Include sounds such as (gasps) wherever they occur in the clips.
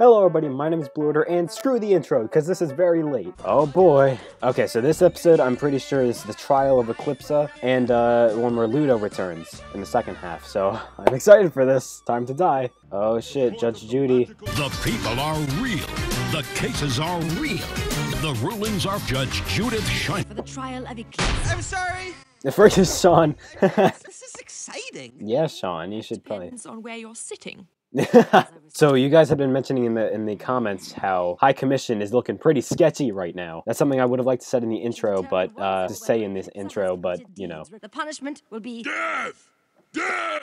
Hello everybody, my name is Blue Order, and screw the intro, because this is very late. Oh boy. Okay, so this episode, I'm pretty sure is the trial of Eclipsa, and uh, one where Ludo returns in the second half, so (laughs) I'm excited for this. Time to die. Oh shit, Judge Judy. The people are real. The cases are real. The rulings are Judge Judith Schein. for the trial of Eclipsa. I'm sorry. The first is Sean. This is exciting. (laughs) yeah, Sean, you should probably... Depends on where you're sitting. (laughs) so you guys have been mentioning in the in the comments how High Commission is looking pretty sketchy right now. That's something I would have liked to said in the intro, but uh, to say in this intro, but you know, The punishment will be Death! Death!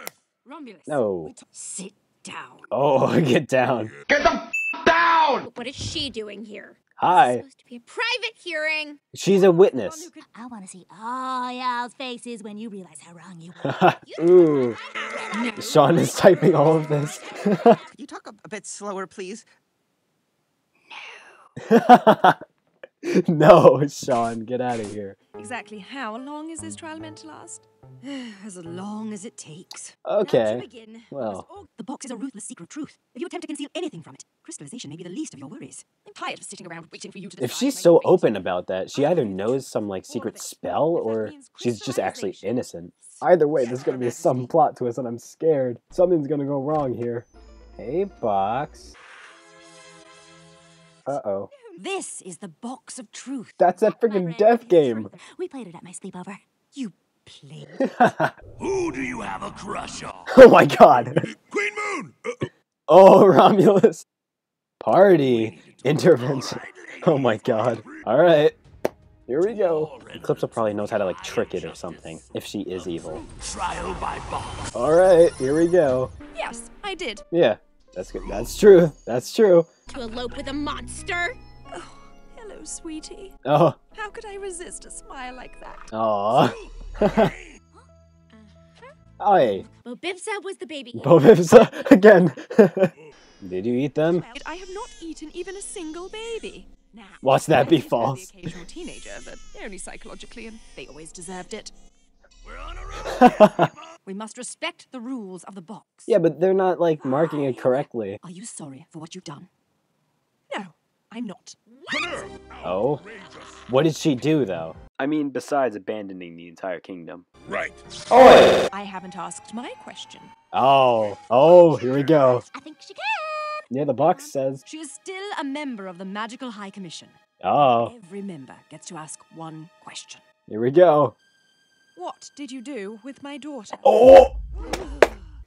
Rhombulus. no. Sit down. Oh, (laughs) get down. Get the down. What is she doing here? Hi. It's supposed to be a private hearing. She's a witness. I want to see all y'all's faces when you realize how wrong you are. (laughs) Ooh. Sean is typing all of this. (laughs) You talk a, a bit slower, please. no, (laughs) no, Sean, get out of here. Exactly how long is this trial meant to last? (sighs) as long as it takes. Now to Okay. begin, well. The box is a ruthless secret truth. If you attempt to conceal anything from it, crystallization may be the least of your worries. I'm tired of sitting around waiting for you to If she's so open about that, she either knows some like secret spell or she's just actually innocent. Either way, there's gonna be some plot twist and I'm scared. Something's gonna go wrong here. Hey, box. Uh-oh. This is the box of truth. That's that freaking death game. We played it at my sleepover. You played. (laughs) Who do you have a crush on? (laughs) oh my god. Queen Moon! Oh, (laughs) Rhombulus. Party. Intervention. Oh my god. Alright. Here we go. Eclipsa probably knows how to like trick it or something, if she is evil. trial by box. Alright, here we go. Yes, I did. Yeah, that's good. That's true. That's true. To elope with a monster? Oh, hello, sweetie. Oh, How could I resist a smile like that? aw. Hey, Well, Bipsa was the baby. Bobibsa (laughs) again. (laughs) Did you eat them? I have not eaten even a single baby. Now, Watch that be I have had false. The occasional teenager, but only psychologically, and they always deserved it. We're on a roll. (laughs) We must respect the rules of the box. yeah, but they're not like marking it correctly. Are you sorry for what you've done? No, I'm not. Oh? What did she do though? I mean, besides abandoning the entire kingdom. Right. Oh! I haven't asked my question. Oh, oh, here we go. I think she can. Yeah, the box says. She is still a member of the Magical High Commission. Oh, Every member gets to ask one question. here we go. What did you do with my daughter? Oh,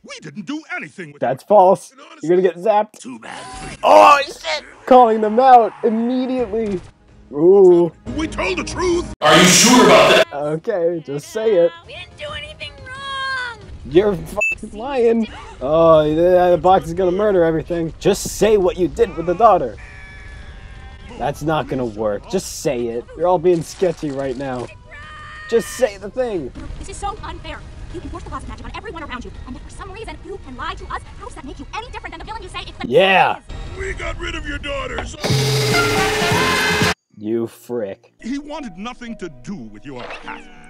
We didn't do anything with that's false. You're gonna get zapped. Too bad. Oh shit! Calling them out immediately. Ooh. We told the truth. Are you sure about that? Okay, just say it. We didn't do anything wrong. You're fucking lying. Oh, yeah, uh, the box is gonna murder everything. Just say what you did with the daughter. That's not gonna work. Just say it. You're all being sketchy right now. Just say the thing. This is so unfair. You can force the laws of magic on everyone around you, and if for some reason you can lie to us, how does that make you any different than the villain you say it's the Yeah. We got rid of your daughters. You frick. He wanted nothing to do with your half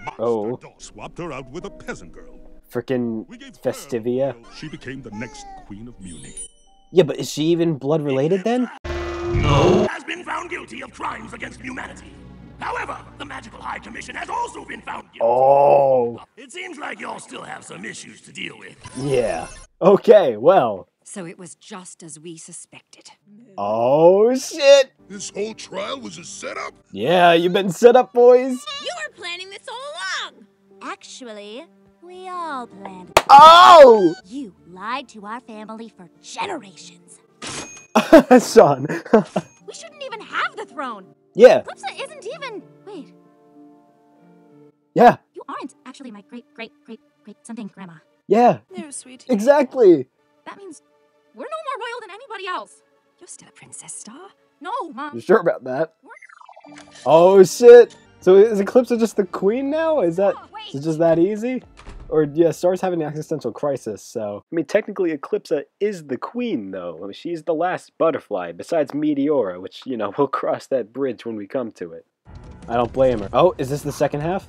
monster Oh. dog. Swapped her out with a peasant girl. Frickin' We her Festivia. She became the next queen of Mewni. Yeah, but is she even blood related then? No. has been found guilty of crimes against humanity. However, the Magical High Commission has also been found guilty. Oh, It seems like y'all still have some issues to deal with. yeah. Okay, well. So it was just as we suspected. Oh shit. This whole trial was a setup? Yeah, you've been set up, boys. You were planning this all along. Actually, we all planned. Oh! You lied to our family for generations. (laughs) Son. (laughs) We shouldn't even have the throne. yeah, Eclipsa isn't even. Wait, yeah, you aren't actually my great, great, great, great something grandma. yeah. No, sweetie. Exactly. That means we're no more royal than anybody else. You're still a princess star. No, mom. You sure about that? Oh shit! So is Eclipsa just the queen now? Is that Oh, is it just that easy? Or yeah, Star's having an existential crisis. So I mean, technically, Eclipsa is the queen, though. I mean, she's the last butterfly, besides Meteora, which you know (laughs) we'll cross that bridge when we come to it. I don't blame her. Oh, is this the second half?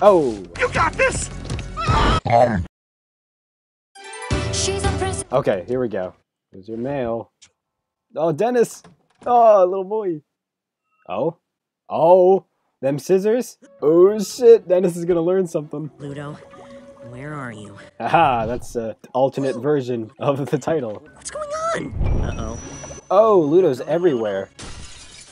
Oh, You got this! She's a princess. okay. Here we go. Here's your mail. Oh, Dennis! Oh, little boy. Oh? Oh! Them scissors? Oh shit, Dennis is gonna learn something. Ludo, where are you? Haha, that's an alternate version of the title. What's going on? Uh-oh. Oh, Ludo's everywhere.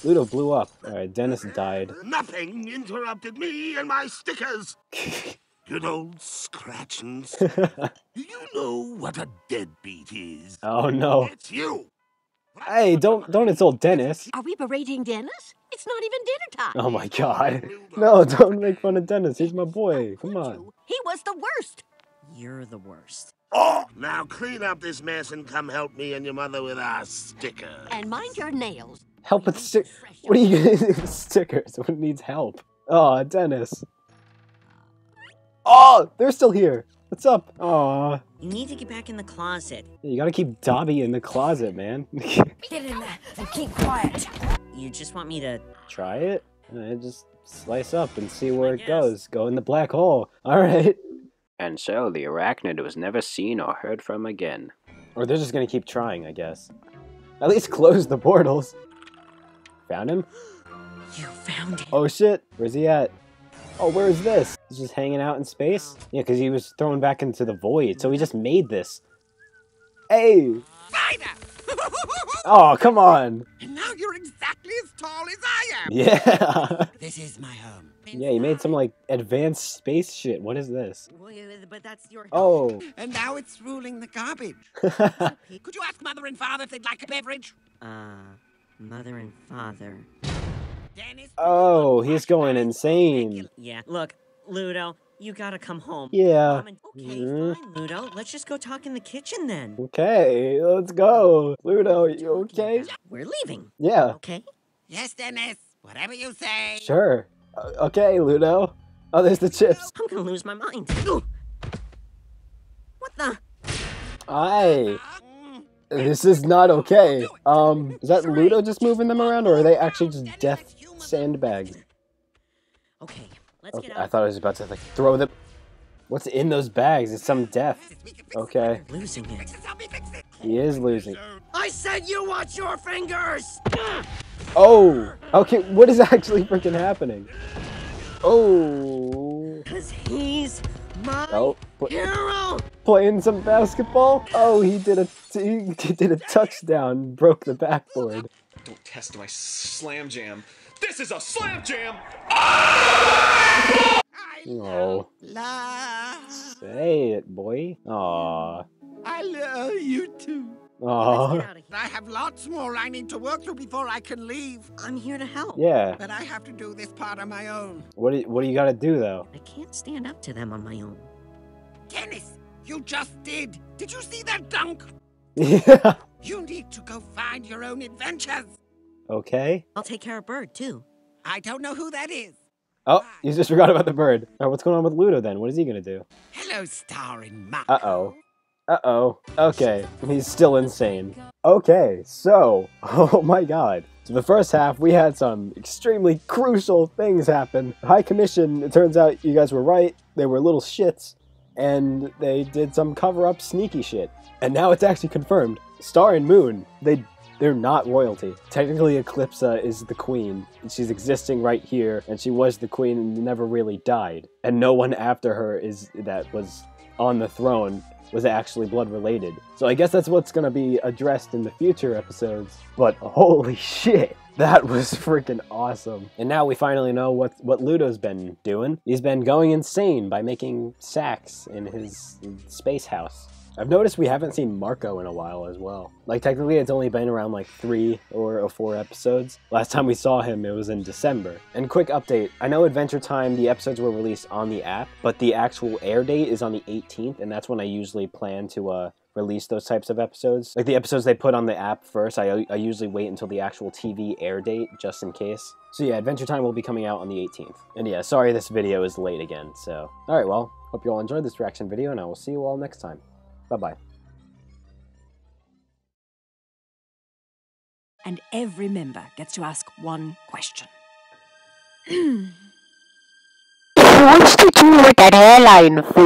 Ludo blew up. Alright, Dennis died. Nothing interrupted me and my stickers. (laughs) Good old scratch and. (laughs) Do you know what a deadbeat is? oh no. It's you. Hey, don't don't insult Dennis. Are we berating Dennis? It's not even dinner time. Oh my god. (laughs) No, don't make fun of Dennis. He's my boy. Come on. He was the worst. You're the worst. Oh, now clean up this mess and come help me and your mother with our stickers. And mind your nails. Help with stick. What are you gonna do with (laughs) stickers? What needs help? Oh, Dennis. Oh, they're still here. What's up? Aw. You need to get back in the closet. You gotta keep Dobby in the closet, man. (laughs) Get in there and keep quiet. You just want me to... Try it. And just slice up and see where I it guess. goes. Go in the black hole. (laughs) Alright. And so the arachnid was never seen or heard from again. Or they're just gonna keep trying, I guess. At least close the portals. Found him? (gasps) You found him. Oh shit, where's he at? Oh, where is this? He's just hanging out in space? Yeah, because he was thrown back into the void, so he just made this. Hey! (laughs) Oh, come on! And now you're exactly as tall as I am. Yeah! (laughs) This is my home. yeah, you made some, like, advanced space shit. What is this? Well, yeah, But that's your Oh. And now it's ruling the garbage. (laughs) Could you ask mother and father if they'd like a beverage? Uh, mother and father. Dennis? oh, he's going insane. Yeah, look, Ludo, you gotta come home. Yeah. Mom and- okay, Mhm. fine, Ludo. Let's just go talk in the kitchen then. Okay, let's go. Ludo, you okay? We're leaving. Yeah, Okay. Yes, Dennis. Whatever you say. sure. Uh, okay, Ludo. Oh, there's the chips. I'm gonna lose my mind. Ooh. What the? Aye. This is not okay. Um, is that Ludo just moving them around, or are they actually just death sandbags? Okay, let's Okay, get I thought I was about to like throw them. What's in those bags? It's some death. Okay, losing it. Help me fix it. he is losing. I said you watch your fingers. Oh, okay. What is (laughs) actually freaking happening? Oh, Cause he's my oh, pl- hero. playing some basketball. Oh, he did a he did a touchdown, broke the backboard. Don't test my slam jam. This is a slam jam! Oh, La. say it, boy. Aw, I love you too. Let's aw. get out of here. I have lots more I need to work through before I can leave. I'm here to help. Yeah. But I have to do this part on my own. What do what do you got to do though? I can't stand up to them on my own. Dennis, you just did. Did you see that dunk? Yeah. (laughs) You need to go find your own adventures. Okay. I'll take care of Bird too. I don't know who that is. Oh, you just forgot about the bird. All right, what's going on with Ludo then? What is he gonna do? Hello, starring Mark. Uh oh. Uh oh. Okay, he's still insane. Okay, so, (laughs) oh my god. So the first half, we had some extremely crucial things happen. High Commission, it turns out you guys were right. They were little shits, and they did some cover-up sneaky shit. And now it's actually confirmed. Star and Moon, they they're not royalty. Technically, Eclipsa is the queen. She's existing right here, and she was the queen and never really died. And no one after her is that was on the throne was actually blood related. So I guess that's what's gonna be addressed in the future episodes. But holy (laughs) shit, that was freaking awesome. And now we finally know what what Ludo's been doing. He's been going insane by making sacks in his space house. I've noticed we haven't seen Marco in a while as well. Like technically it's only been around like three or four episodes. Last time we saw him it was in December. And quick update, I know Adventure Time, the episodes were released on the app, but the actual air date is on the 18th, and that's when I usually plan to uh release those types of episodes. Like the episodes they put on the app first, I, I usually wait until the actual TV air date just in case. So yeah, Adventure Time will be coming out on the 18th. And yeah, sorry this video is late again, so. Alright, well, hope you all enjoyed this reaction video, and I will see you all next time. Bye-bye. And every member gets to ask one question. wants to do with that airline food?